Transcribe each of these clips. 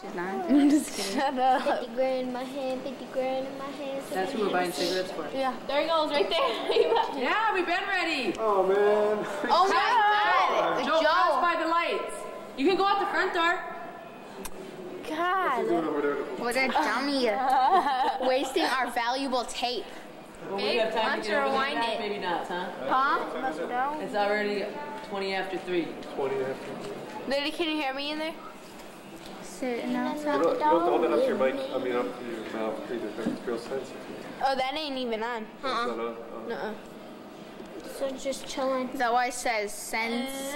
She's not. I'm just kidding. Shut up. 50 grand in my hand, 50 grand in my hand. That's who we're buying cigarettes for. Yeah, there he goes, right there. Yeah, we've been ready. Oh man. oh my God. Joe, pass by the lights. You can go out the front door. God. What a dummy. Wasting our valuable tape. Well, we have time why to don't get you over there rewind now, it? Maybe not, huh? Huh? It's already 20 after 3. 20 after. Lily, can you hear me in there? Sitting You outside. don't, you don't have to hold it up to your mic. I mean, up to your mouth. Either. That feels sensitive. Oh, that ain't even on. It's not on. Oh. Uh-uh. So just chilling. Is that why it says sends?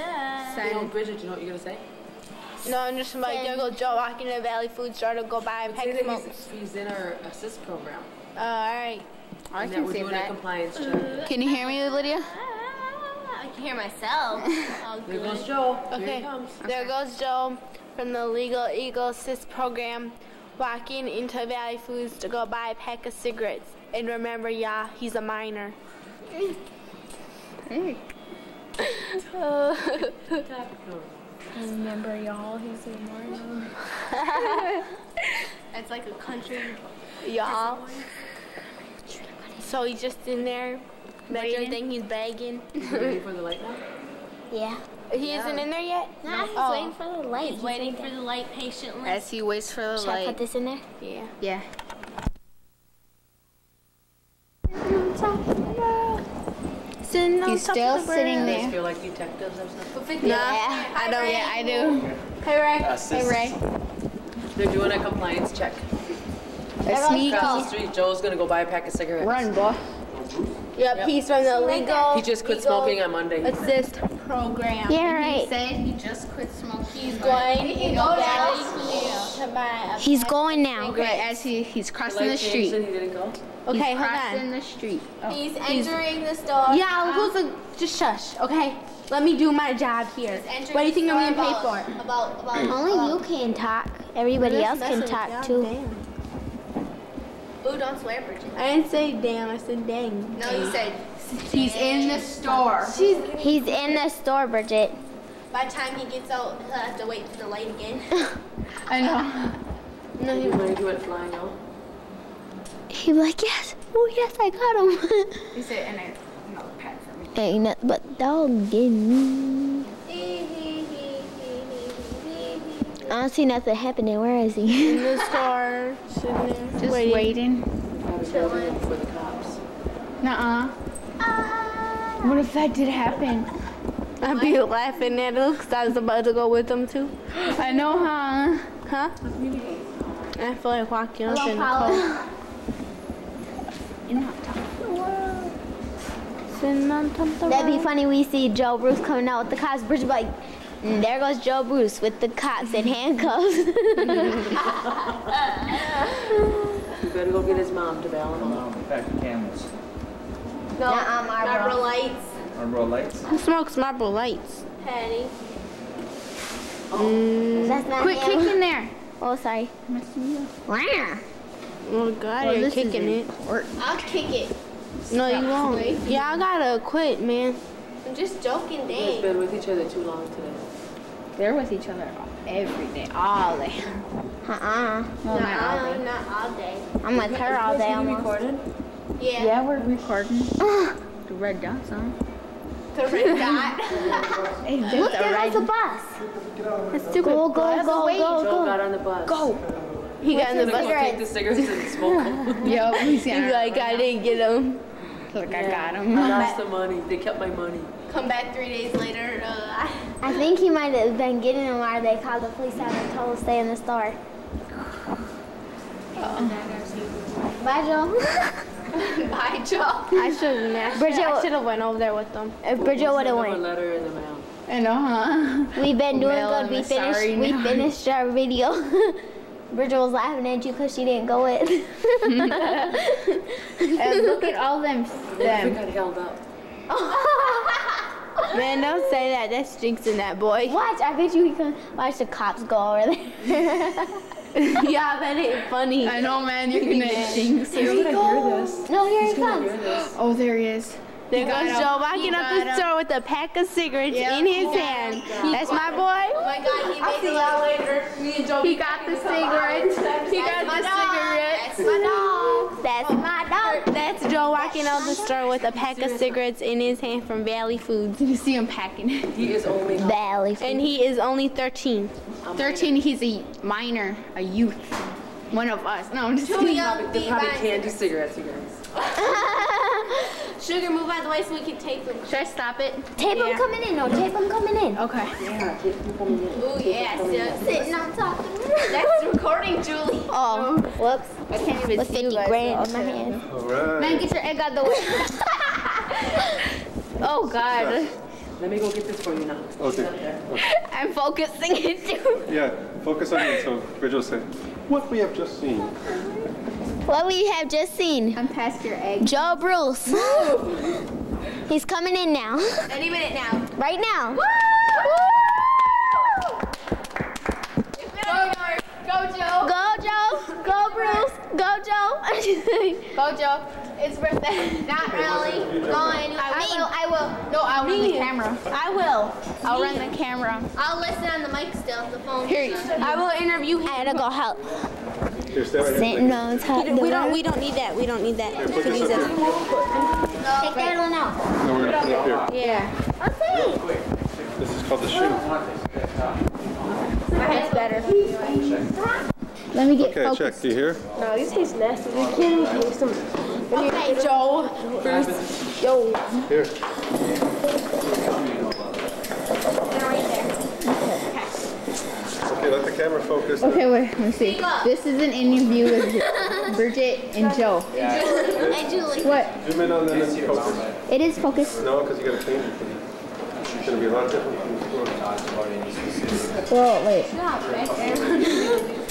You know, Bridget, do you know what you're going to say? No, I'm just like, there goes Joe walking to the Valley Food Store to go buy and Say pack that smokes. he's, he's in our assist program. Uh, all right. I and that can we're say a that. compliance check. Can you hear me, Lydia? I can hear myself. Oh, There goes Joe. Here Okay. he comes. There goes Joe from the Legal Eagle Assist program walking into Valley Foods to go buy a pack of cigarettes. And remember, yeah, he's a minor. Hey. Remember y'all, he's a minor. It's like a country, y'all. So he's just in there, measuring Waiting. everything he's bagging. Ready for the light now? Yeah. He isn't in there yet? Nah, he's Oh. waiting for the light. He's waiting for the light patiently. As he waits for the light. Should I put this in there? Yeah. Yeah. He's still of the sitting You bird. guys there. feel like detectives or something? Nah, Yeah. I don't. Yeah, I do. Hey, Ray. Hey, Ray. They're doing a compliance check. A sneaky Across the street, Joe's going to go buy a pack of cigarettes. run, boy. Yep, he's from the legal. He just quit Legal smoking on Monday. Assist program. Yeah, He right. said he just quit smoking. He's going in the Valley Foods to buy He's going now. Okay, as he he's crossing the street. and he didn't go? Okay, he's hold crossing on. the street. Oh. He's entering the store. Yeah, who's um, the? Just shush, okay? Let me do my job here. What do you think I'm gonna pay for? About, about, Only you can talk. Everybody else can talk too. Ooh, don't swear, Bridget. I didn't say damn. I said dang. No, you said he's in the store. He's in the store, Bridget. By the time he gets out, he'll have to wait for the light again. I know. No, You he, mind he went flying out? He'd be like, yes. Oh, yes, I got him. He said, and I another pad for me. Ain't nothing but dog getting me. I don't see nothing happening. Where is he? in the store, sitting there, Just waiting. waiting. I was building for the cops. Nuh-uh. What if that did happen? I'd be laughing at him because I was about to go with them too. I know, huh? Huh? I feel like walking up in the cold. Sitting on top of the That'd be funny. We see Joe Bruce coming out with the cops. Bridget be like, "Mm, there goes Joe Bruce with the cops in handcuffs. You better go get his mom to bail him out. Um, pack of camels. No, Nuh-uh, Marlboro. Marlboro lights, Marlboro lights. Who smokes Marlboro Lights? Patty. That's not Quit him. kicking there. Oh, sorry. Wow. Oh God, Well, you're kicking it. isn't. I'll kick it. No, you won't. Yeah, I gotta quit, man. I'm just joking, You guys dang. been with each other too long today. They're with each other every day, all day. Uh-uh. Well, not all No, day. not all day. I'm with her all day You almost. recorded? Yeah. Yeah, we're recording. the red dot's on. The red dot. Hey, there's Look, there red. goes the bus. That's stupid. Go, go, go, Joe go, got go. on the bus. Go. He got in the He's bus. go take the cigarettes and smoke them. Yo, he's He's like, I didn't get him. Look, I got I him. lost the money. They kept my money. Come back three days later. Uh, I think he might have been getting him while they called the police out and told him to stay in the store. Uh-huh. Bye, Joe. bye, Joe. I should have. Bridget- I should have went over there with them. if Bridget would have Send a went. letter in the mail. I know, huh? We've been doing Mail good. We finished. We note. finished our video. Bridget was laughing at you because she didn't go with. and look at all them. They them. got held up. Man, don't say that. That's jinxing that boy. Watch, I bet you we can watch the cops go over there. yeah, that ain't funny. I know, man. You're gonna jinx You're it. gonna hear this. no, here he He's gonna comes. hear. Oh, there he is. There goes Joe walking He up the him. store with a pack of cigarettes Yeah, in his got hand. him. That's my boy. Oh my God, he made the y'all later. Me and Joe. He got the cigarettes. He got the store with a pack of cigarettes in his hand from Valley Foods. You see him packing it. He is only. Valley. And he is only 13. 13, he's a minor, a youth. One of us. No, I'm just Too kidding. young to They're be probably buying candy cigarettes, you guys. Sugar, move out the way so we can tape them. Should I stop it? Tape him coming in. No, tape them coming in. Okay. Yeah, keep them coming in. Oh yeah, sit- Sitting on top of me. that's recording, Julie. Oh, whoops. I can't even With see you 50 guys. grand in my hand. All right. Man, get your egg out the way. Oh, God. Let me go get this for you now. Okay. I'm focusing it too. Yeah, focus on it. So, Bridget say, what we have just seen. What we have just seen. I'm past your egg. Joe Bruce. He's coming in now. Any minute now. Right now. Go, Joe. Go, Joe. Go, Bruce. Go, Joe. Go, Joe. It's birthday. Not really. Going. I Me. will. I will. No, I'll run the camera. I will. I'll run the camera. I'll listen on the mic still. The phone. Here, I will interview him. I gotta go help. Here, stay right here. Sitting on top of We don't. We don't need that. We don't need that. Here, put this up here. Take that one out. No, we're gonna put it up here. Yeah. Okay. This is called the shoe. My head's better. Let me get Okay, focused. check. Do you hear? No, these taste nasty. They can't taste them. Okay, Joe. Bruce. Yo. Here. Okay, let the camera focus. Okay, wait, let me see. This is an interview with Bridget and Joe. And Julie. What? Zoom in on that and focus. It is focused. No, because you gotta change it. It's gonna be a lot different from before. Well, wait.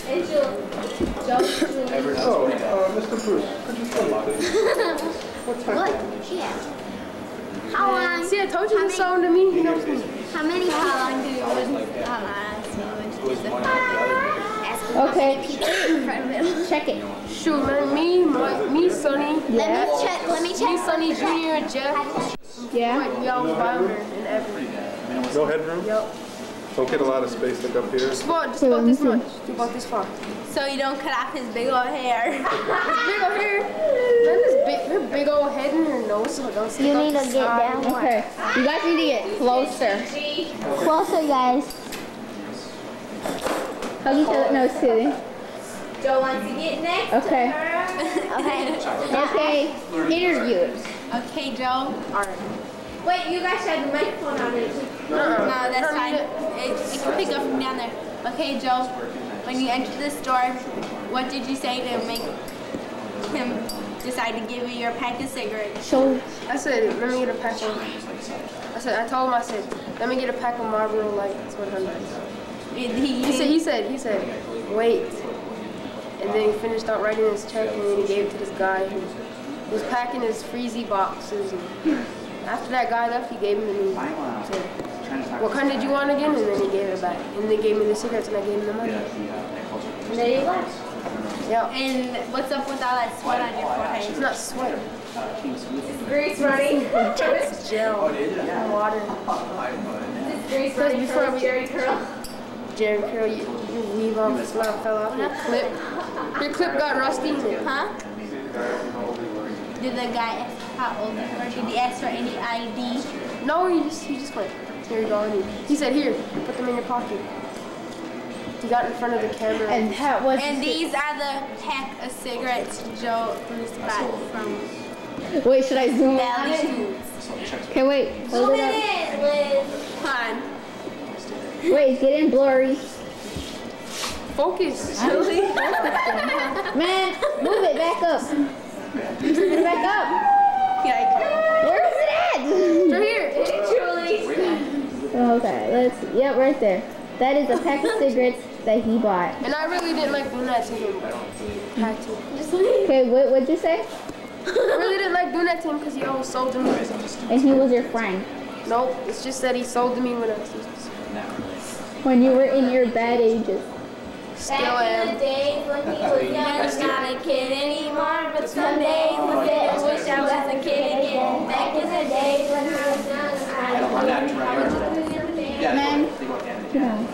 Oh, uh, Mr. Bruce, could you come please? What? Yeah. How long? See, I told you the sound to me. He knows me. How many? How long do you want? Okay. Check it. Shoot, man, me, my, me, Sonny, Let me check. Let me me, check. Sonny Junior, and Jeff. Yeah. We always Wilder and Everett. No headroom? Yup. Don't get a lot of space like up here. Just about, just about let me this much. Just about this far. So you don't cut off his big old hair. Big old hair. Man, this big, her big old head and her nose, so don't stick You out need to get down more. Okay. You guys need to get closer. Closer, guys. Hug each other. No, just kidding. Joe wants to get next Okay. to her. Okay. Okay. Interview it. Okay, Joe. All right. Wait, you guys should have the microphone on it. No, that's fine. It, it can pick up from down there. Okay, Joe. When you entered the store, what did you say to make him decide to give you your pack of cigarettes? Show. I said, let me get a pack of. I said, I told him, I said, let me get a pack of Marlboro Lights 100. Did he, He said, he said, he said, wait. And then he finished out writing his check, and then he gave it to this guy who was packing his freezy boxes. And after that guy left, he gave him to me. He said, what kind did you want again? And then he gave it back. And they gave me the cigarettes, and I gave him the money. And there you go. Yeah. and what's up with all that sweat on your forehead? It's not sweat. Grease running. It's gel. And water. Grease Because running before from we Jheri Curl. Jheri Curl, you, you weave off, the slap fell off your clip. Your clip got rusty. Huh? Did the guy ask how old you were? Did he ask for any ID? No, he just he just went. Here you go. He, he said, "Here, put them in your pocket." He got in front of the camera. And that was. And these are the pack of cigarettes Joe Bruce bought from Wait, should I zoom in on Valley it? Foods. Okay, wait. Hold Zoom it it in, Liz. Come on. Wait, get in blurry. Focus. Julie. Man, move it back up. Move it back up. Yeah, Where is it at? Right here. Julie. Okay, let's. Yep, right there. That is a pack of cigarettes that he bought. And I really didn't like doing that to him. but Had to. Okay, what what'd you say? I really didn't like doing that to him because he always sold to me. And he was your friend Nope. It's just that he sold to me when I was when you were in your bad ages. Still Back in the days when he was young, I was not a kid anymore, but some days with it, I wish I was a kid again. Back in the days when I was young, I was a kid anymore.